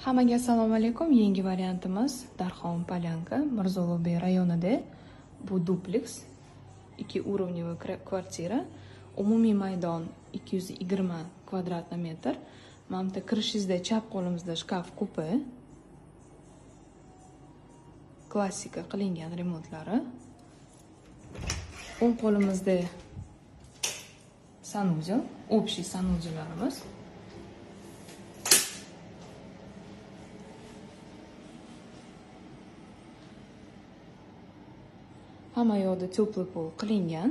Hammaga assalomu alaykum. Yangi variantimiz Darxon Polyanka, Mirzo Ulug'bek rayonida. Bu dupleks, ikki уровневый kvartira. Umumiy maydon 220 kvadrat metr. Mana bu kirishingizda chap qo'limizda shkaf kupe. Klassika qilingan remontlari. O'ng qo'limizda sanuzel, общий sanuzellarimiz. Hamma yoqda теплый pol qilingan.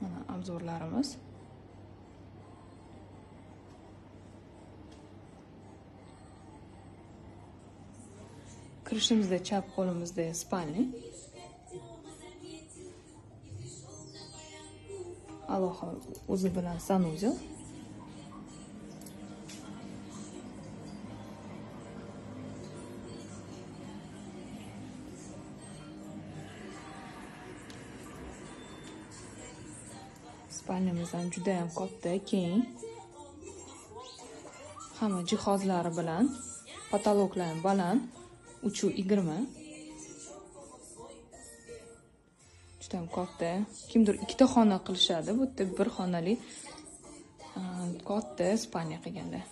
Mana obzorlarimiz. Kirishimizda chap qo'limizda spalni. Alohida o'zi bilan sanuzel spalnimiz ham juda ham katta keng. Hamma jihozlari bilan patologlar ham baland uch yigirma juda ham katta. Kimdir ikkita xona qilishadi bu yerda bir xonali katta spalniya qilganlar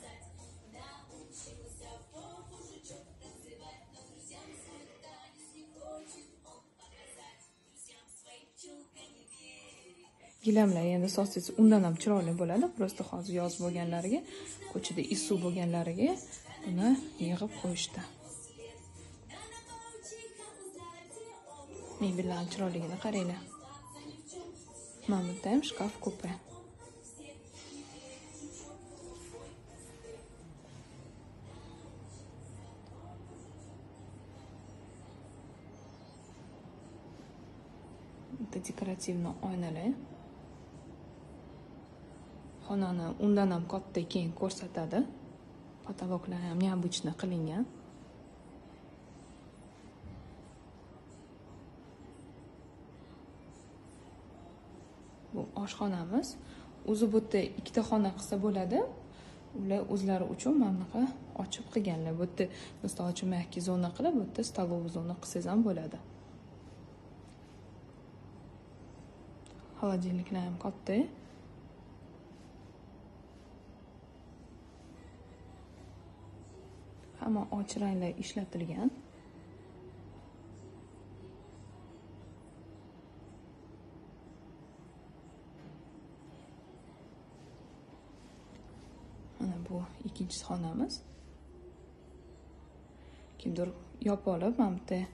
gilamlar endi sosis undan ham chiroyli bo'ladi. Просто hozir yoz bo'lganlariga ko'chada issiq bo'lganlariga buni yig'ib qo'yishdi. Mebellarni chiroyligini qaranglar. Mana bu ham shkaf kupe bitta dekorativniy oynalar xonani undan ham katta keng ko'rsatadi. Potoloklar ham необычно qilingan. Bu oshxonamiz. O'zi bu yerda ikkita xona qilsa bo'ladi. Ular o'zlari uchun mana bunaqa ochib qilganlar. Bu yerda misol uchun мягкий zona qilib bu yerda столовый zona qilsangiz ham bo'ladi. Холодильникlar ham katta. Hamma och ranglar ishlatilgan. Mana bu ikkinchi xonamiz kimdir yopib olib mana bu e,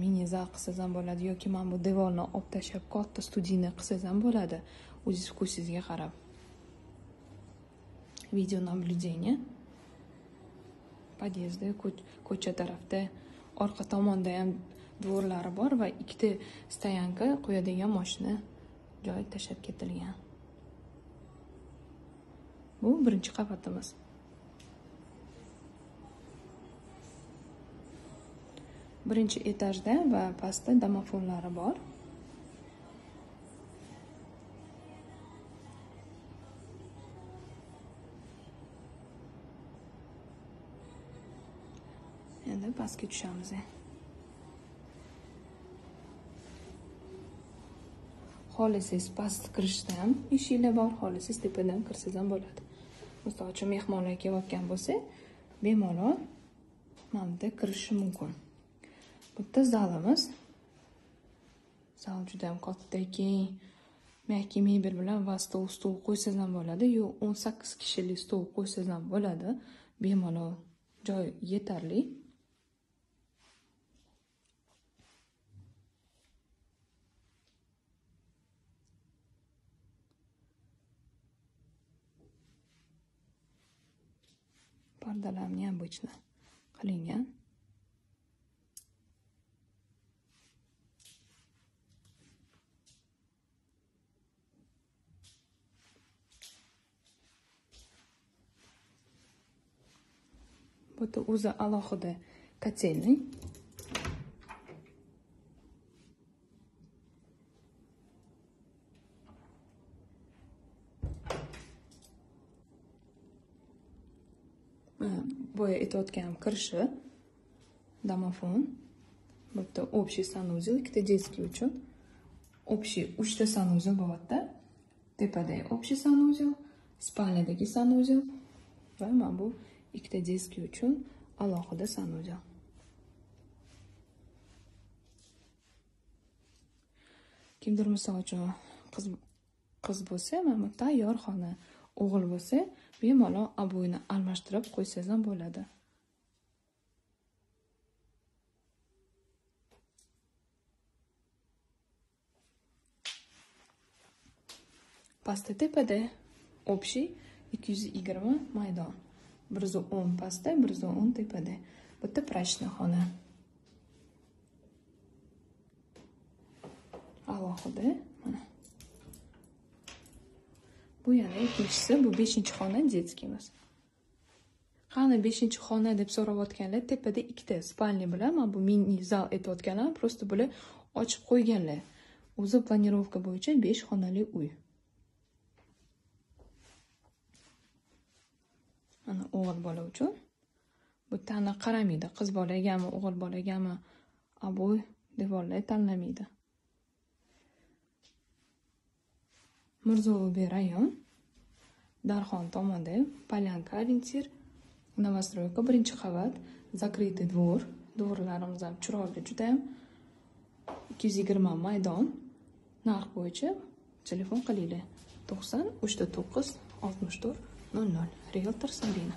mini zal qilsangiz ham bo'ladi yoki mana bu devorni olib tashlab katta studiyni qilsangiz ham bo'ladi o'zingiz vkusingizga qarab. Video podyezdda ko'cha tarafda orqa tomonda ham dvorlari bor va ikkita stoyanka qo'yadigan mashina joy tashlab ketilgan bu birinchi qavatimiz birinchi etajda va pastda domofonlari bor endi pastga tushamiz e. xohlasangiz past kirishda ham eshiklar bor xohlasangiz tepadan kirsangiz ham bo'ladi. Misol uchun mehmonlar kelayotgan bo'lsa bemalol mana bu yerda kirishi mumkin. Bu yerda zalimiz zal juda ham katta keng мягкий mebel bilan va stol stol qo'ysangiz ham bo'ladi. Yo o'n sakkiz kishilik stol qo'ysangiz ham bo'ladi. Bemalol joy yetarli. Pardalar необычно qilingan bu o'zi alohida котельный boya aytayotganim kirishi домофон bu yerda общий санузел ikkita детский uchun общий uchta санузел bo'ladida tepada общий санузел spalnyadagi санузел va mana bu ikkita детский uchun alohida санузел kimdir misol uchun qiz qiz bo'lsa mana bu tayyor xona o'g'il bo'lsa bemalol obuyni almashtirib qo'ysangiz ham bo'ladi. Pasta tepada общий ikki yuz yigirma maydon. Bir yuz o'n pastda bir yuz o'n tepada. Bu прачный xona. Alohida mana bu yana ikkinchisi bu beshinchi xona детскийmiz qani beshinchi xona deb so'rayotganlar tepada ikkita spalni bilan mana bu mini zal aytayotganlar просто bular ochib qo'yganlar. O'zi planirovka bo'yicha besh xonali uy. Mana o'g'il bola uchun. Bu tana qaramaydi qiz bolagami o'g'il bolagami oboy devorlar tanlamaydi. Mirzo rayon. Darxon tomonda polyanka Ориентир, новостройка Бринчи qavat. Закрытый двор dvorlarimiz ham chiroyli judayam ikki yuz yigirma maydon. Narx bo'yicha telefon qilinglar. To'qson uchta to'qqiz oltmish to'rt nol nol. Realtor sabina.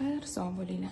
Fener son volile.